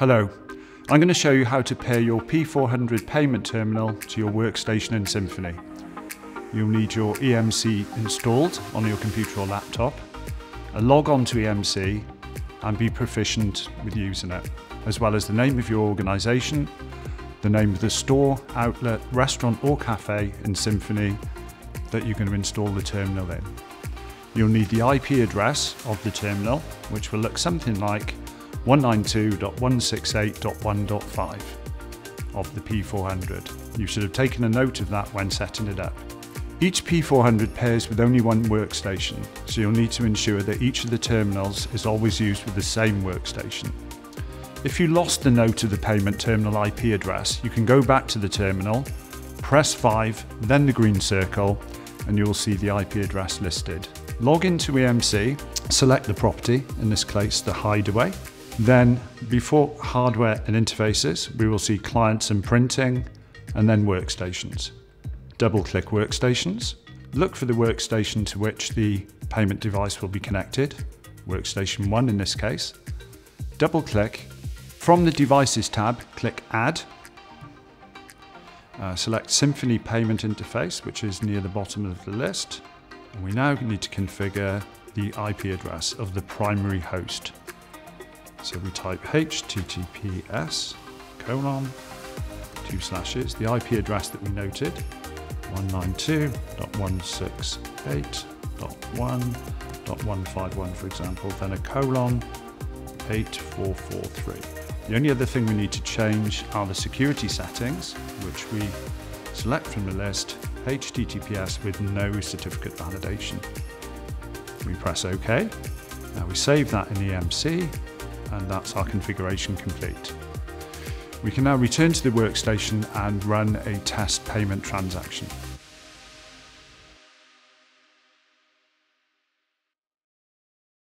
Hello, I'm going to show you how to pair your P400 payment terminal to your workstation in Simphony. You'll need your EMC installed on your computer or laptop, a log on to EMC and be proficient with using it, as well as the name of your organisation, the name of the store, outlet, restaurant or cafe in Simphony that you're going to install the terminal in. You'll need the IP address of the terminal, which will look something like 192.168.1.5 of the P400. You should have taken a note of that when setting it up. Each P400 pairs with only one workstation, so you'll need to ensure that each of the terminals is always used with the same workstation. If you lost the note of the payment terminal IP address, you can go back to the terminal, press 5, then the green circle, and you will see the IP address listed. Log into EMC, select the property, in this case the hideaway, then, before hardware and interfaces, we will see clients and printing, and then workstations. Double click workstations. Look for the workstation to which the payment device will be connected, workstation 1 in this case. Double click. From the devices tab, click add. Uh, select Simphony Payment Interface, which is near the bottom of the list. And we now need to configure the IP address of the primary host. So we type https colon two slashes, the IP address that we noted, 192.168.1.151 for example, then a colon 8443. The only other thing we need to change are the security settings, which we select from the list HTTPS with no certificate validation. We press OK. Now we save that in EMC and that's our configuration complete. We can now return to the workstation and run a test payment transaction.